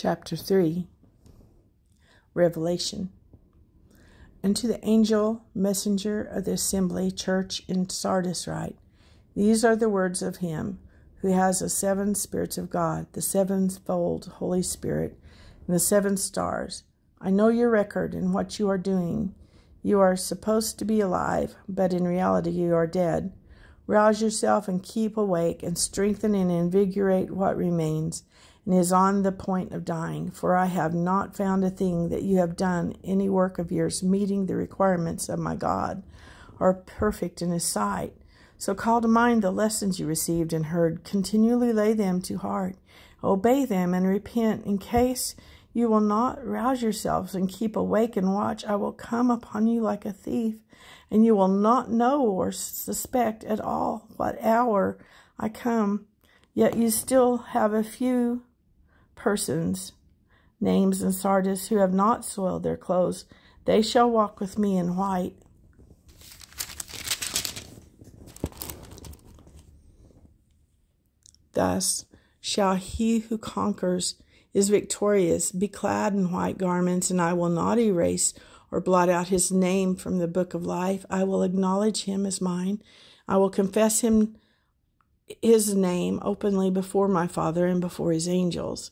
Chapter 3 Revelation. And to the angel, messenger of the assembly church in Sardis, write These are the words of him who has the seven spirits of God, the sevenfold Holy Spirit, and the seven stars. I know your record and what you are doing. You are supposed to be alive, but in reality you are dead. Rouse yourself and keep awake, and strengthen and invigorate what remains and is on the point of dying. For I have not found a thing that you have done, any work of yours, meeting the requirements of my God, or perfect in his sight. So call to mind the lessons you received and heard. Continually lay them to heart. Obey them and repent in case you will not rouse yourselves and keep awake and watch. I will come upon you like a thief, and you will not know or suspect at all what hour I come. Yet you still have a few persons, names in Sardis, who have not soiled their clothes. They shall walk with me in white. Thus shall he who conquers is victorious be clad in white garments, and I will not erase or blot out his name from the book of life. I will acknowledge him as mine. I will confess him his name openly before my Father and before his angels.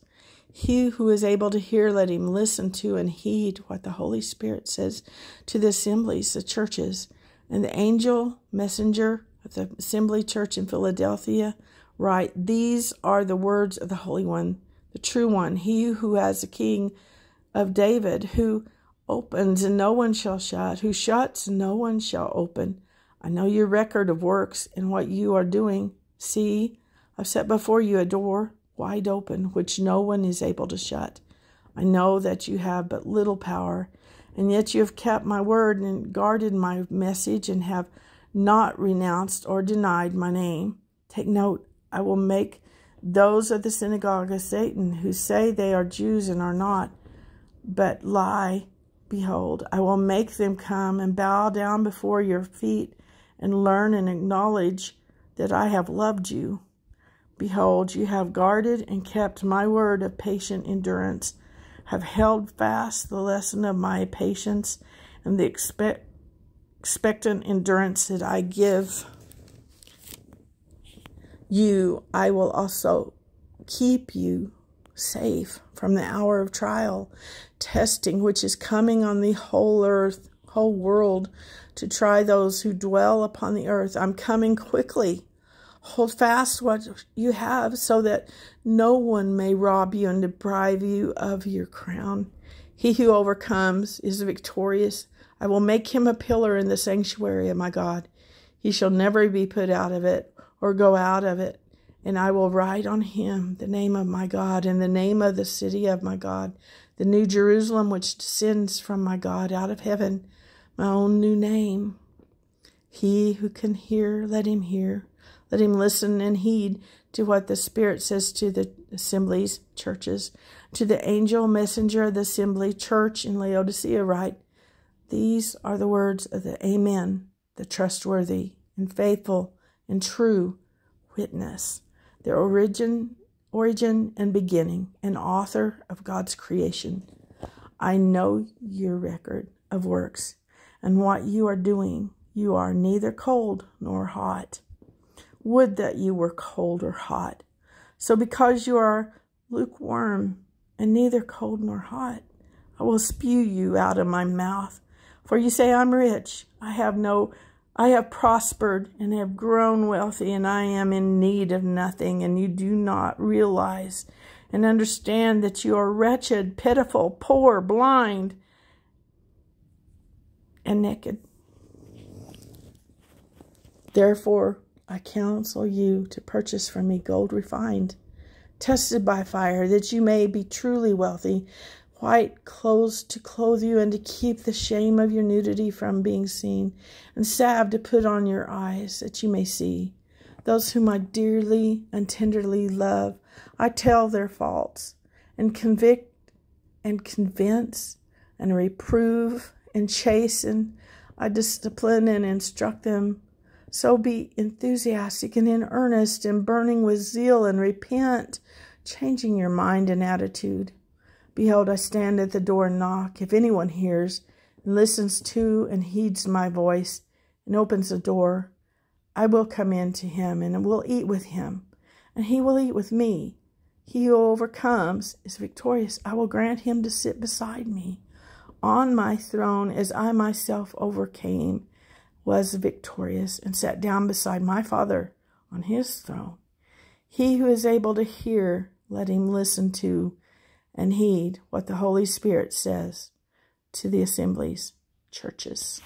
He who is able to hear, let him listen to and heed what the Holy Spirit says to the assemblies, the churches. And the angel messenger of the assembly church in Philadelphia write, These are the words of the Holy One, the true one, he who has the king of David, who opens and no one shall shut, who shuts and no one shall open. I know your record of works and what you are doing. See, I've set before you a door wide open, which no one is able to shut. I know that you have but little power, and yet you have kept my word and guarded my message and have not renounced or denied my name. Take note, I will make those of the synagogue of Satan who say they are Jews and are not, but lie. Behold, I will make them come and bow down before your feet and learn and acknowledge that I have loved you. Behold, you have guarded and kept my word of patient endurance, have held fast the lesson of my patience and the expect, expectant endurance that I give you. I will also keep you safe from the hour of trial, testing which is coming on the whole earth, whole world, to try those who dwell upon the earth. I'm coming quickly. Hold fast what you have so that no one may rob you and deprive you of your crown. He who overcomes is victorious. I will make him a pillar in the sanctuary of my God. He shall never be put out of it or go out of it. And I will write on him the name of my God and the name of the city of my God, the new Jerusalem which descends from my God out of heaven, my own new name. He who can hear, let him hear. Let him listen and heed to what the Spirit says to the assemblies, churches. To the angel messenger of the assembly church in Laodicea, write These are the words of the Amen, the trustworthy and faithful and true witness, the origin, origin and beginning, and author of God's creation. I know your record of works and what you are doing. You are neither cold nor hot. Would that you were cold or hot. So because you are lukewarm and neither cold nor hot, I will spew you out of my mouth. For you say, I'm rich. I have no, I have prospered and have grown wealthy, and I am in need of nothing. And you do not realize and understand that you are wretched, pitiful, poor, blind, and naked. Therefore, I counsel you to purchase from me gold refined, tested by fire, that you may be truly wealthy, white clothes to clothe you, and to keep the shame of your nudity from being seen, and salve to put on your eyes, that you may see. Those whom I dearly and tenderly love, I tell their faults, and convict and convince and reprove and chasten. I discipline and instruct them so be enthusiastic and in earnest and burning with zeal and repent, changing your mind and attitude. Behold, I stand at the door and knock. If anyone hears and listens to and heeds my voice and opens the door, I will come in to him and will eat with him, and he will eat with me. He who overcomes is victorious. I will grant him to sit beside me on my throne as I myself overcame, was victorious, and sat down beside my Father on his throne. He who is able to hear, let him listen to and heed what the Holy Spirit says to the assemblies, churches.